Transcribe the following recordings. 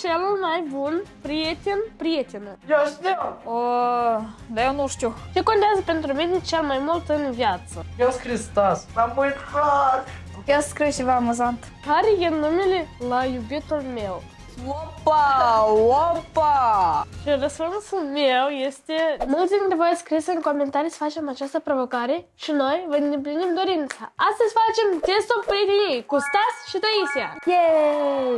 cel mai bun prieten, prietenă? Eu știu! O, dar eu nu știu. Ce contează pentru mine cel mai mult în viață? Eu scris Stas. Am uitat! Eu scriu ceva amuzant. Care e numele la iubitul meu? Opa, opa! Și răspunsul meu este Mulți dintre voi scris în comentarii să facem această provocare și noi vă îndeplinim dorința. Astăzi facem testul prieteniei cu Stas și Taisia. Yay!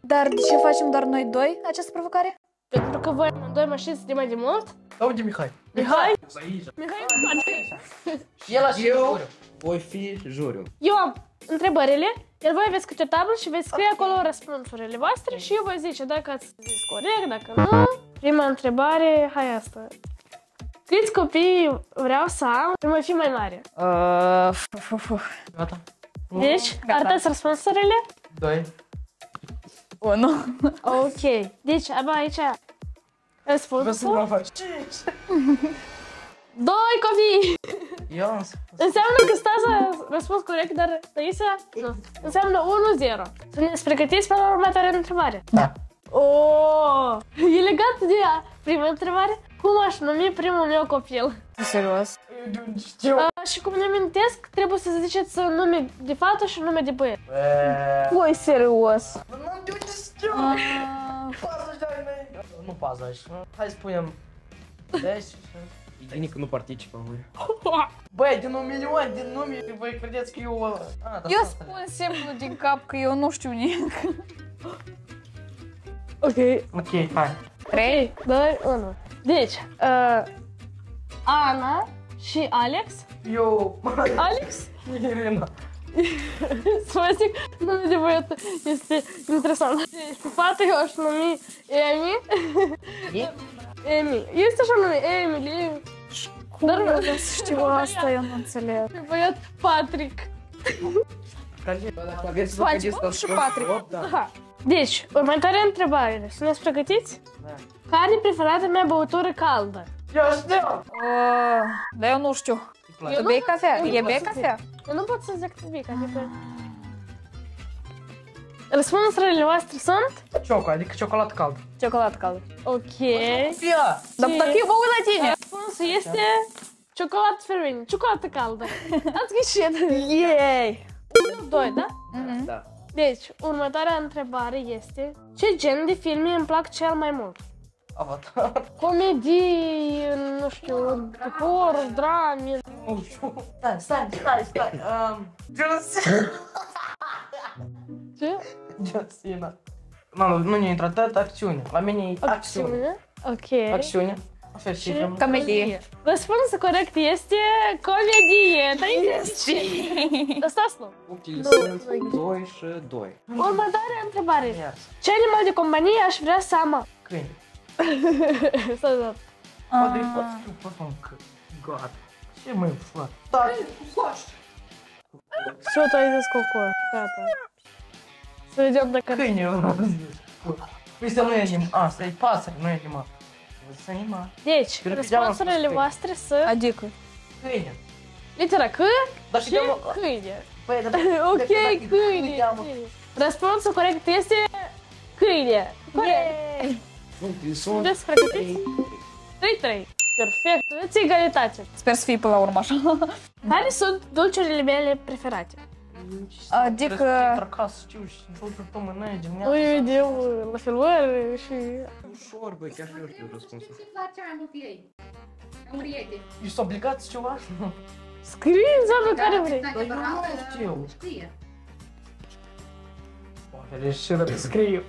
Dar de ce facem doar noi doi această provocare? Pentru că voi doi mă știți de mai de mult. Da unde Mihai? Mihai? Aici. Mihai, spate. Și el așa Eu voi fi juriu. Eu am întrebările, iar voi aveți câte o tablă și veți scrie acolo răspunsurile voastre și eu voi zice dacă ați zis corect, dacă nu. Prima întrebare, hai asta. Câți copii vreau să am când voi fi mai mare? Uh, f- f- f- Gata. Deci, Gata. arătați răspunsurile? Doi. Unu. Ok. Deci, abia aici Vreau să mă răspunsul. faci. Doi copii! Eu am spus. Înseamnă că stați a răspuns corect, dar Taisa nu. Înseamnă 1-0. Sunteți pregătiți pentru următoarea întrebare? Da. Oh, e legat de a prima întrebare. Cum aș numi primul meu copil? Serios? Știu. Uh, și cum ne amintesc, trebuie să ziceți nume de fată și nume de băiat. Eee... Oi, serios? Nu de unde știu. Uh, Pază și ai mei. Nu pază așa. Hai să spunem. Deci... E bine că nu participă voi. Băi, din un milion de nume, și voi credeți că eu... ăla. A, da, eu asta. spun simplu din cap că eu nu știu nimic. Ok. Ok, hai. 3, 2, 1. Deci, uh, Ana și Alex. Eu... Alex? Irina. Să vă zic, nume de băiat este interesant. Deci, pe fată eu aș numi Emi. E? Emi. Este așa nume, Emily. Cum Dar- eu vreau să știu asta, eu nu înțeleg. Pe băiat Patrick. Dacă aveți Faci dovedit cum să și scoți Patrick. opt, da. Aha. Deci, următoarea întrebare. Sunteți pregătiți? Da. Care e preferata mea băutură caldă? Eu știu. Uh, dar eu nu știu. Îi place. Tu bei cafea? eu nu E pot bei să cafea? Eu nu pot să zic nimic, adică... Răspunsurile voastre sunt? Cioco, adică ciocolată caldă. Ciocolată caldă. Ok. Fia! Dar dacă eu băut la tine! Răspunsul este ciocolată fierbinte, ciocolată caldă. Ați greșit. Yay! Doi, da? Mhm. Da. Deci, următoarea întrebare este Ce gen de filme îmi plac cel mai mult? Avatar. Comedii, nu știu, horror, drame. Nu știu. Stai, stai, stai, stai. Um, John Cena. Ce? John Cena. Nu, nu, nu ne-a intrat atât acțiune. La mine e acțiune. Acțiune. Ok. Acțiune. Așa și Și Comedie. Răspunsul corect este comedie. Da, este. Stați nu. Optile Nu, sunt nu. 2 și 2. Următoarea întrebare. Yes. Ce animal de companie aș vrea să am? Câine. Să da. Bă, de fapt știu pe fond că... God. Ce mai fac? Da, Și eu tu ai zis cocor. Gata. Să vedem dacă... câine eu Păi să nu e animal. Asta e pasăre, nu e animal. Să animal. Deci, Cred că degeaba am spus răspunsurile câine. voastre sunt Adică? Câine. litera C Dar și și de câine. Păi, dar... Ok, câine. Cheamă. câine. Răspunsul corect este câine. Corect. Optile sunt Sunteți pregătiți? 3-3. Perfect. Aveți egalitate. Sper să fie până la urmă așa. Care sunt dulciurile mele preferate? Adică- Acasă, știu, și dulciul tău mănânci dimineața. Noi vedem uh, la filmări și... ușor, băi, chiar și eu știu răspunsul. Ce place anul ei? Am prieteni. Ești obligat să ceva? Scrie înseamnă care vrei. Dar eu nu știu. Știe. Poate și rău scriu.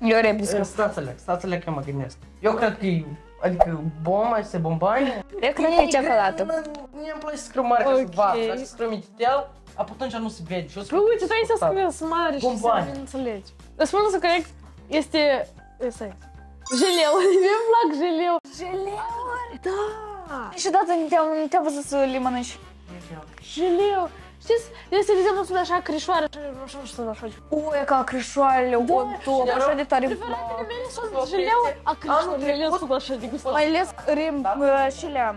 Eu repede Stați-le, stați-le că mă gândesc. Eu cred că e, adică bomba este bombaie. Eu cred că e ciocolată. Mie îmi place să scriu mare ca să Ok. vadă, dar să scriu mititel, atunci nu se vede. Și eu Păi uite, tu ai să scris. scris mare și să Bomboane. nu înțelegi. Răspunsul corect este... Ăsta e. Jeleu. Mie-mi plac jeleu. Jeleuri? Da. Niciodată nu te-am, nu te-am văzut să le mănânci. Jeleu. Știți, este de exemplu sunt așa crișoare și așa și sunt așa. Ui, ca crișoarele, o top, și așa de tare. Preferatele mele sunt jeleu, a crișoarele sunt așa de gustos. Mai ales rim uh, și le-am.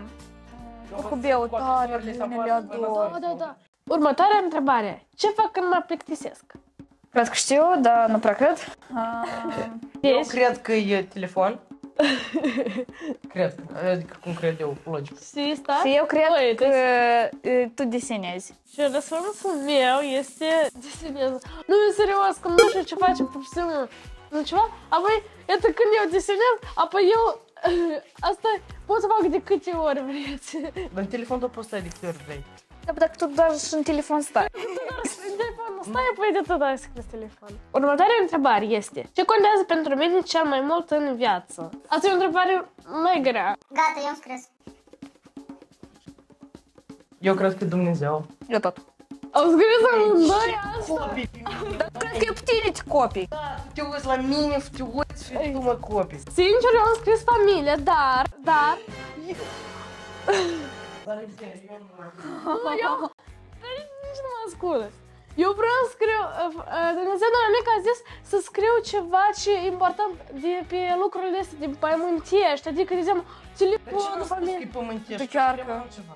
Cu beu tare, bine le Da, ador. da, da. Următoarea întrebare. Ce fac când mă plictisesc? Cred că știu, dar nu prea cred. Ah, Eu Deci, cred că e telefon. cred. Adică cum cred eu, logic. și sta. Și eu cred Uite. că e, tu desenezi. Și răspunsul meu este desenez. Nu, e serios, că nu știu ce face pur și simplu. Nu ceva? Apoi, iată când eu desenez, apoi eu... Asta pot să fac de câte ori vreți. Dar în telefon tu poți stai de câte ori vrei. Da, dacă tu doar și în telefon stai. În telefon, stai apoi de tot ai scris telefon. Următoarea întrebare este Ce contează pentru mine cel mai mult în viață? Asta e o întrebare mai grea. Gata, eu am scris. Eu cred că Dumnezeu. Eu tot. Au scris amândoi asta. Copii! Dar cred că e puțin copii. Da, te uiți la mine, te uiți și tu mă copii. Sincer, eu am scris familie, dar, dar, Dar în serios, eu nu mai- nu, eu, dar nici nu mă ascult. Eu vreau să scriu, uh, uh, Dumnezeu de la mic a zis să scriu ceva ce e important de pe lucrurile astea, de pământești, adică, de exemplu, Dar ce telefon, nu spus că familie. e pământești? Pe chiar Trebuie că- altceva.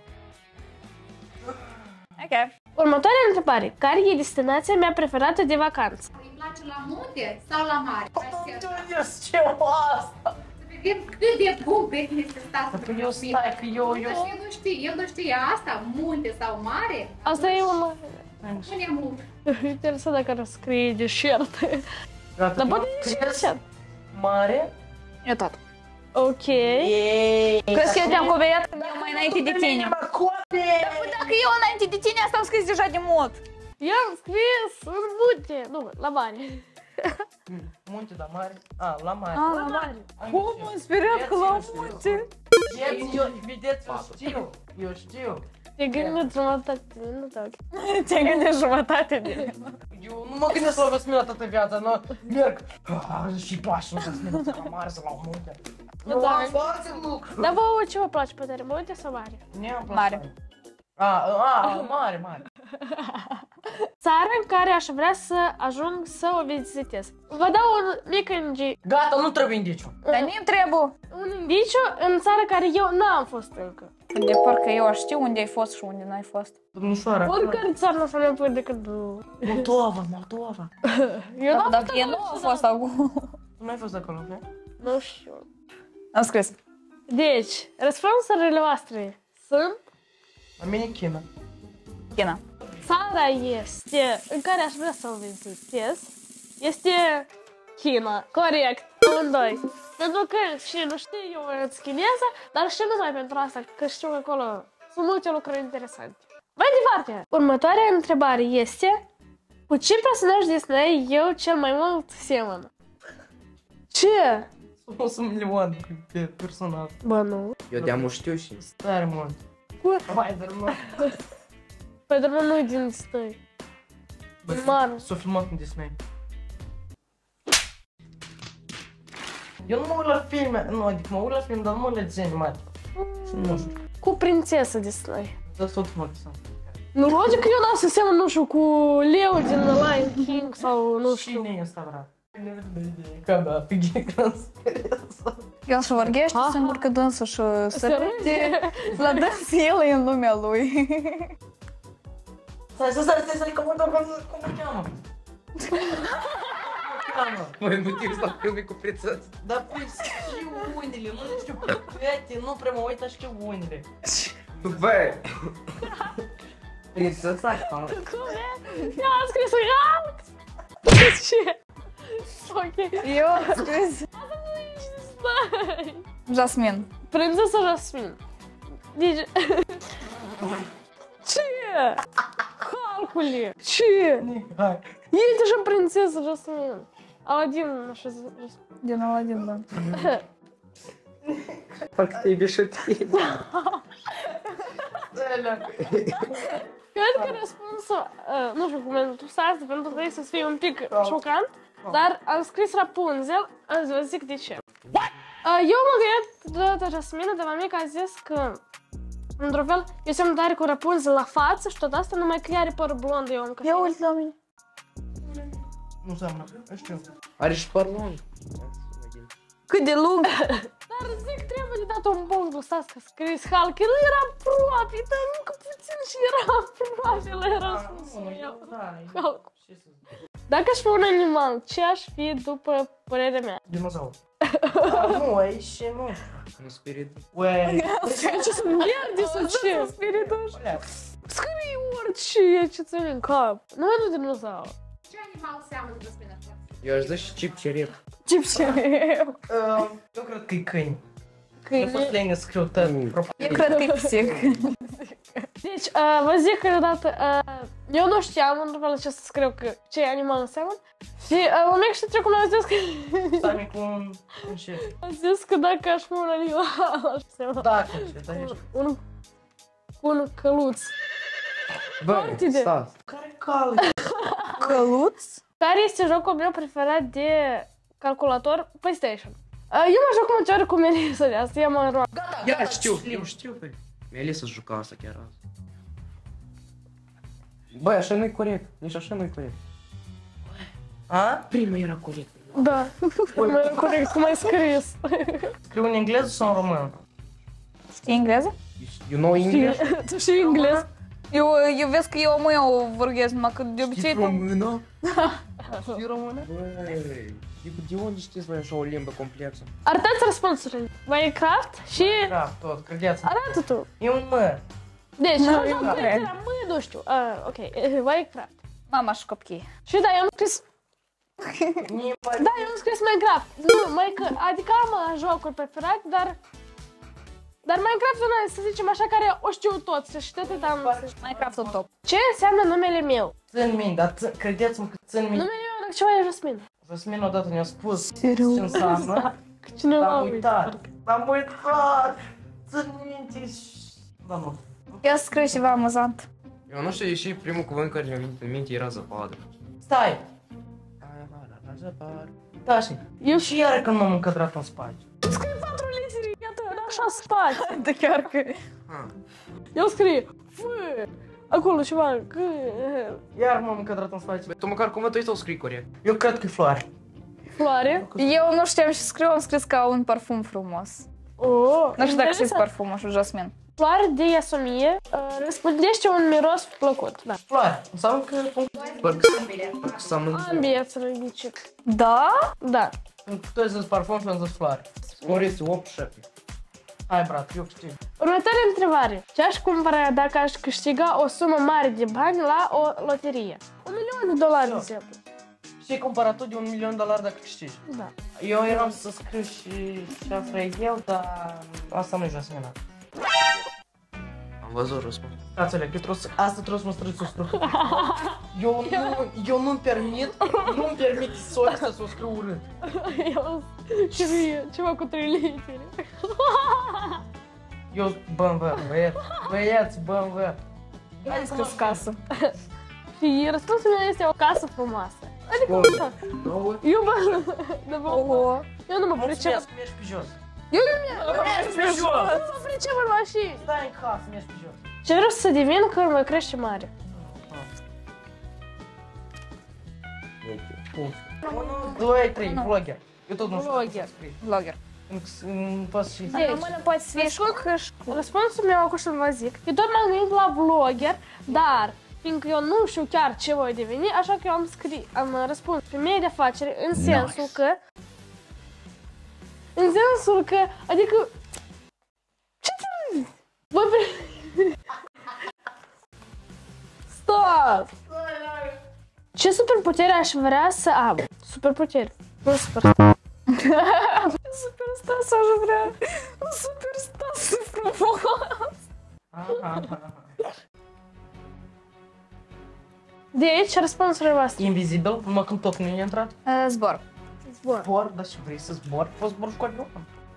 Ok. Următoarea întrebare. Care e destinația mea preferată de vacanță? Îi place la munte sau la mare? Hai să Dumnezeu, ce asta? Vedem cât de bun este statul Dar că eu stai, că eu, eu... Dar și el nu știe, el nu știe asta, munte sau mare? Asta e un... Pune mult. Interesant dacă ar scrie deșert. Gata, Dar eu poate e și cresc deșert. Mare. Eu tot. Ok. Ei, Crezi că eu te-am copiat eu mai înainte de tine. Mă, copii! Păi dacă eu înainte de tine asta am scris deja de mult. Eu am scris în munte. Nu, la mare. Munte, da mare. A, la mare. Ah, La mare. Am Cum știu. am speriat că la Eu știu. munte? Vedeți, eu, vedeți, eu știu. Eu știu. Te gândit jumătate de minut, ok. Te-ai gândit jumătate de Eu nu mă gândesc la Vesmina toată viața, nu? Merg ah, și pași, nu Vesmina, la mare sau la munte. Nu Da. am foarte lucru. Dar vouă ce vă place pe tare, munte sau mare? Ne-am plăcut. Mare. A, a, mare, mare. Țara în care aș vrea să ajung să o vizitez. Vă dau un mic indici. Gata, nu trebuie indiciu. Dar nu-mi trebuie. Un indiciu în țară care eu n-am fost încă. De parcă eu aș ști unde ai fost și unde n-ai fost. Domnișoara. Oricare țară nu o să ne pui decât... Moldova, Moldova. Eu Dar n-am dacă e nu a fost acum. Tu nu ai fost acolo, nu? Nu știu. Am scris. Deci, răspunsurile voastre sunt... La mine China. China. Țara este în care aș vrea să o vizitez este China. Corect. Amândoi. Pentru că și nu știu eu învăț chineză, dar și numai pentru asta, că știu că acolo sunt multe lucruri interesante. Mai departe. Următoarea întrebare este cu ce personaj Disney eu cel mai mult semăn? Ce? Sunt un milion pe personaj. Bă, nu. Eu de-am știu și... Stare mult. Cu... Spider-Man. Spider-Man nu e din Disney. Bă, Marvel. S-a filmat în Disney. Eu nu mă uit la filme, nu, adică mă uit la filme, dar nu mă uit la desen animate. Și nu știu. Cu prințesă Disney. Dar tot mă sunt. Nu, logic că eu n-am să seamăn, nu știu, cu Leo din Lion King sau nu știu. Cine e ăsta, brat? Ca da, fighe transparență. El și vorbește Aha. singur că dânsă și se Se râde râde. la dâns el e în lumea lui. Stai, stai, stai, stai, stai, cum cum cum îl cheamă? Cum îl cheamă? Măi, nu timp la filme cu prețăți. Dar păi știu unele, nu știu câte, nu prea mă uit, dar știu unele. Băi! Prețăți asta. Cum e? Eu am scris Hulk! Ce? Ok. Eu am scris Stai. Jasmine. Prințesa Jasmine. Deci... Ce? Calcule! Ce? Hai. E deja prințesa Jasmine. Aladin, nu știu, Jasmine. Din Aladdin, da. Parcă te iubești tine. Cred că răspunsul, uh, nu știu cum am spus asta, pentru că să fie un pic șocant, dar am scris Rapunzel, am zis, vă zic de ce. Uh, eu mă gândeam deodată Jasmina, dar mama mică a zis că Într-un fel, eu semn tare cu Rapunzel la față și tot asta, numai că ea are păr blond, eu am că... Ia uite la mine. Nu seamănă, eu știu. Are și păr lung. Cât de lung. Dar zic, trebuie de dat un punct lui Stas că a scris Hulk, el era aproape, dar încă puțin și era aproape la răspunsul meu. Da, Hulk. ce să zic. Dacă aș fi un animal, ce aș fi după părerea mea? Dinozaur. Ah, nu, aici nu. Un spirit. Ue, Ce sunt miliarde sau ce? Spiritul. alea. Scrie orice ce ți în cap. Nu e un dinozaur. Ce animal seamănă cu spină așa? Eu aș da și chip cerep. Ce Uh, Eu cred că e câini. Eu fost Câine. lângă scriu tot. Eu cred că e psic. Deci, uh, vă zic că odată, uh, eu nu știam în fel ce să scriu că ce animal înseamnă. Și uh, un mic și trecut mi-a zis că, Stai cu un... un ce? a zis că dacă aș fi un animal, aș fi Da, cu ce, da, ești. un, un căluț. Băi, Foarte de- stați. Care cal? Căluț? Care este jocul meu preferat de calculator? PlayStation. Uh, eu mă joc multe ori cu Melissa de asta, eu mă rog. Ia știu, eu știu, băi. Melisa juca asta chiar azi. Băi, așa nu-i corect. Nici așa nu-i corect. A? Prima era corect. Da, mai corect, cum ai scris. Scriu în engleză sau în română? Știi engleză? You know English? tu știi englez? Eu, eu vezi că eu mă eu vorbesc, numai că de obicei tu... română? Știi română? Băi, de unde știți voi așa o limbă complexă? Arătați răspunsurile. Minecraft și... Da, tot, credeți Arată tu. E un mă. Deci, Nu, nu, eu nu, nu cred. era mâine, nu știu. Ah, ok, eh, Minecraft. Mama și copii. Și da, eu am scris... E mai... Da, eu am scris Minecraft. Nu, mai că, adică am uh, jocuri preferate, dar... Dar Minecraft nu să zicem așa, care o știu toți și tot am... Minecraft-ul top. Ce înseamnă numele meu? Țin minte, dar țin- credeți-mă că țin minte. Numele meu, dacă ceva e Jasmin. Jasmin odată ne-a spus ce înseamnă. Că cineva Am a uitat. Am uitat. Țin minte și... Da, nu. Eu scriu ceva amuzant. Eu nu știu, e și primul cuvânt care mi-a venit în minte era zăpadă. Stai. Da, și. Eu Și iară când m-am încadrat în spate. Scrie patru litere, iată, așa spate. De chiar că... Ha. Eu scrie F, acolo ceva, C, Iar m-am încadrat în spate. Băi, tu măcar cuvântul ăsta o scrii corect. Eu cred că e floare. floare. Eu nu știam și scriu, am scris ca un parfum frumos. Oh, Nu știu dacă știți interesant. parfumul și Jasmin. Floare de iasomie uh, răspândește un miros plăcut. Da. Floare. Înseamnă că... Parcă parcă seamănă... Ambii ați răghicit. Da? Da. Tu ai zis parfum și am zis floare. Scor este 8-7. Hai, brat, eu știu. Următoarea întrebare. Ce aș cumpăra dacă aș câștiga o sumă mare de bani la o loterie? Un milion de dolari, de exemplu. Și cumpărat tu de un milion de dolari dacă câștigi. Da. Eu eram să scriu și ce vrei eu, dar asta nu-i Jasmina. Am văzut răspuns. Frațele, că trebuie să, asta trebuie să mă străiți o structură. Eu nu, eu nu-mi permit, nu-mi permit să o să o scriu urât. Eu și mie, ceva cu trei litere. Eu, BMW, băieți, băieți, BMW. Am scris casă. Și răspunsul meu este o casă frumoasă. Adică, Bun. așa. Nouă? Eu mă... de bă- Oho. Eu nu mă pricep. Mulțumesc, mergi pe jos. Eu nu mă Mergi pe jos! nu mă pricep în mașini. Stai în casă, mergi pe jos. Ce vreau să devin când mă crește mare? 1, 2, 3, vlogger. Eu tot nu știu cum Vlogger. să scrii. Vlogger. În- În pas și... În română poate să fie și cu H și cu... Răspunsul meu, acum să vă zic, eu tot m-am gândit la vlogger, dar fiindcă eu nu știu chiar ce voi deveni, așa că eu am scris, am uh, răspuns femeie de afaceri în sensul că în sensul că, adică ce ți Voi pre... Stop! Ce superputere aș vrea să am? Superputere. Nu super. Superstar aș vrea. Un superstar frumos. Deci, răspunsurile voastre. Invizibil, numai Zbor. Zbor. Zbor, dar și vrei să zbor? Poți zbor și cu avion.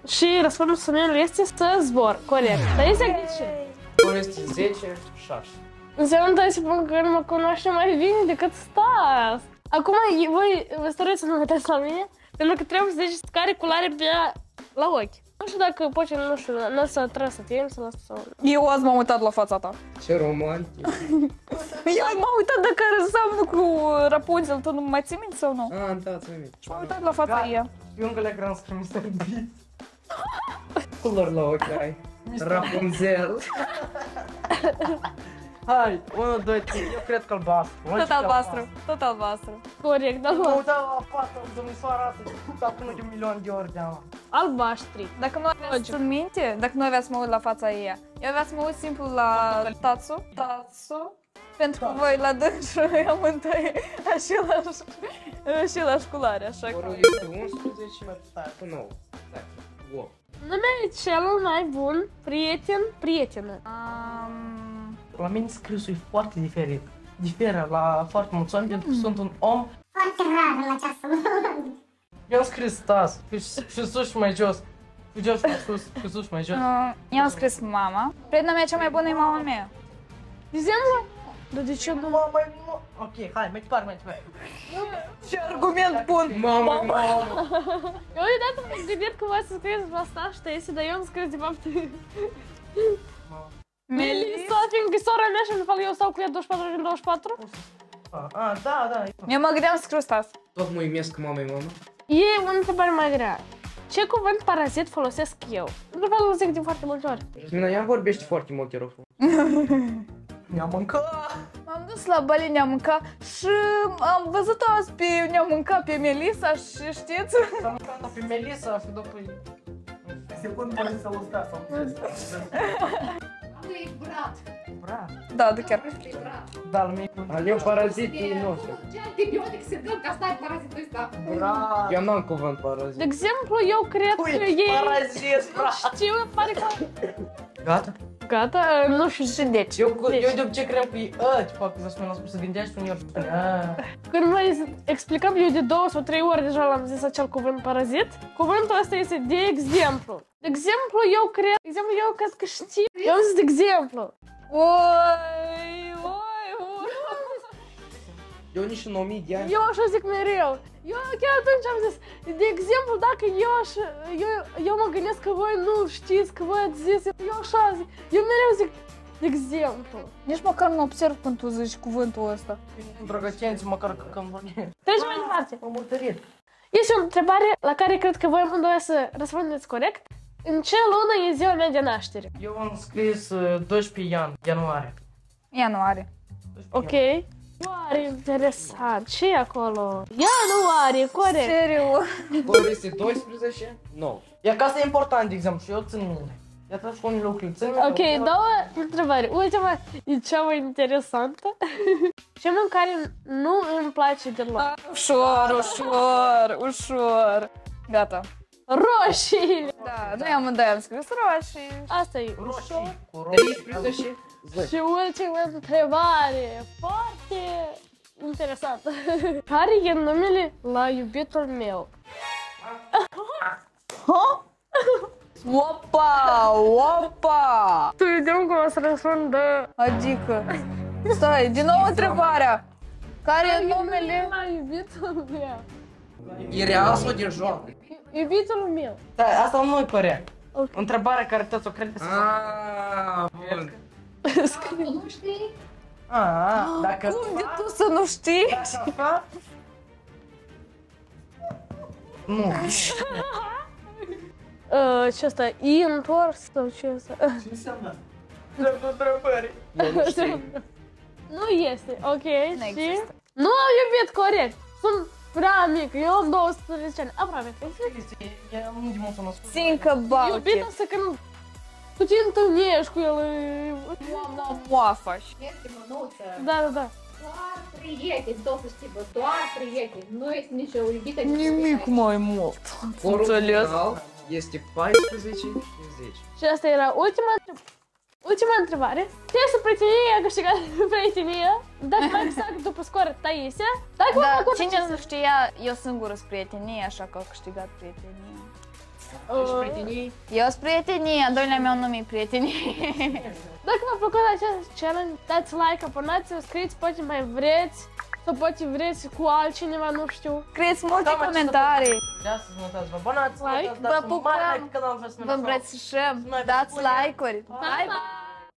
Și răspunsul meu este să zbor, corect. Dar este greșit. Scor este 10, 6. Înseamnă că să spun că nu mă cunoaște mai bine decât Stas. Acum e- voi vă stăruiți să nu uitați la mine, pentru că trebuie să ziceți care culoare pe la ochi. Nu știu dacă poți, nu știu, nu o să trebuie să tiem să lasă sau... Eu azi m-am uitat la fața ta. Ce romantic. Eu m-am uitat dacă răseamnă cu Rapunzel, tu nu mai ții minte sau nu? Ah, da, ți-am minte. M-am uitat la fața Gata. ei. Eu încă le grand scris Mr. Beast. Culori la ochi ai. Rapunzel. Hai, 1, 2, 3, eu cred că albastru. Tot Logic albastru, tot albastru. Corect, da, Nu, mă. da, la fața, domnișoara asta, dacă nu de un milion de ori de ama. Albaștri. Dacă nu aveați în minte, dacă nu aveați să mă uit la fața ei, eu aveați să mă uit simplu la Tatsu, Tatsu, pentru că voi la dânsul amândoi același, același culoare, așa că... Orul este 11 cu 9. Da. Wow. Nume e cel mai bun prieten, prietenă. Um, La mine scrisul e foarte diferit. Diferă la foarte mulți oameni pentru că sunt un om Foarte rar în această Eu am scris Stas, și, și sus și mai jos. Și jos și mai sus, și sus și mai jos. uh, eu am scris mama. Prietena mea cea mai bună e mama mea. De exemplu? Dar de ce nu? Mă, mai, mă. Ok, hai, mai departe, mai departe. Ce argument bun! Mamă, mamă! Eu odată m-am gândit că voi să scrieți la asta și tăiese, dar eu am scris de fapt Melissa, fiindcă e sora mea și în fapt eu stau cu ea 24 din 24. Ah, ah, da, da. Eu mă gândeam să scriu Stas. Tot mă uimesc mamei mamă. E o întrebare mai grea. Ce cuvânt parazit folosesc eu? De fapt, îl zic de foarte multe ori. Mina, ea vorbește foarte mult, te rog. Mi-am mâncat. M-am dus la Bali, ne-am mâncat și am văzut azi pe, ne-am mâncat pe Melissa și știți? Am mâncat pe Melissa și după... Secund pare să o stea sau Tu ești brat. Bra, Da, da chiar. Ăsta e brat. da, al meu. Avem parazitul nostru. Ce antibiotic se dă ca stai parazitul ăsta? Bra. Eu n-am cuvânt De parazit. exemplu, eu cred că Ui, ei parazit, bra. știu, pare că... Gata? Gata, nu știu și deci. Eu, cu, Deci. eu de obicei cream că e ă, ce fac, să spun, să gândești un eu și spune, a. Când noi explicăm, eu de două sau trei ori deja l-am zis acel cuvânt parazit. Cuvântul ăsta este de exemplu. De exemplu, eu cred, de exemplu, eu cred că știu. Eu am zis de exemplu. Oi, oi, oi. Eu nici în 1000 de ani. Eu așa zic mereu. Eu chiar atunci am zis, de exemplu, dacă eu, așa, eu, eu mă gândesc că voi nu știți, că voi ați zis, eu așa zic. Eu mereu zic, de exemplu. Nici măcar nu observ când tu zici cuvântul ăsta. Drăgăcenți, măcar că când vorbim. Trecem mai departe. M-am murdărit. Este o întrebare la care cred că voi amândoi să răspundeți corect. În ce lună e ziua mea de naștere? Eu am scris uh, 12 ian, ianuarie. Ianuarie. 12 Ok. ianuarie. Oare interesant. ce e acolo? Ianuarie, corect. Serios. Ori este 12? 9. Ia că asta e important, de exemplu, și eu țin minte. Iată și unii lucruri, țin minte. Ok, două întrebări. Ultima e cea mai interesantă. Ce mâncare nu îmi place deloc? Ușor, ușor, ușor. Gata. Roșiile! Da, noi amândoi am scris roșii. Asta e ușor. Roșii, cu roșii. 13? 10. Și ultima întrebare. Foarte interesantă. Care e numele la iubitul meu? Opa, opa! Să vedem cum o să răspundă. Adică, stai, din nou întrebarea. Care e numele? la iubitul meu? E real sau de joc? Iubitul meu. Da, asta nu e părea. Ok. Întrebarea care toți o credeți. Aaaa, bun. Nu știi? Ah, dacă... Cum de tu să nu știi? Așa? Nu. Uh, ce asta? E întors sau ce asta? Ce înseamnă? Dreptul întrebării. Eu nu știu. Nu este, ok, și? există. Nu am iubit corect. Sunt prea mic, eu am 12 ani, aproape. E nu de mult să mă spun. Think about Iubit it. asta când tu te întâlnești cu el. e- Moafa. Este mânuță. Da, da, da. Doar prieteni, tot să știi, bă, doar prieteni. Nu este nicio iubită. nici Nimic ultima întreb- Ultima întrebare. Testul prieteniei a câștigat prietenia. Dacă mai exact după scor, Taisia. Dacă Da, m-a făcut cine nu știa, eu singură sunt prietenie, așa că au câștigat prietenie. Ești prietenii? Eu sunt prietenie, a doilea meu nume e prietenie. Dacă v-a plăcut acest challenge, dați like, abonați-vă, scrieți poate mai vreți. Sau poate vreți cu altcineva, nu știu. Scrieți multe Da, mă, ce comentarii. De asta să notați, vă abonați, Like, notați, vă dați un mare pupăm. like, canal, vreți să ne Vă lăsați. îmbrățișăm, Mai dați puțin. like-uri. Bye, Bye, bye!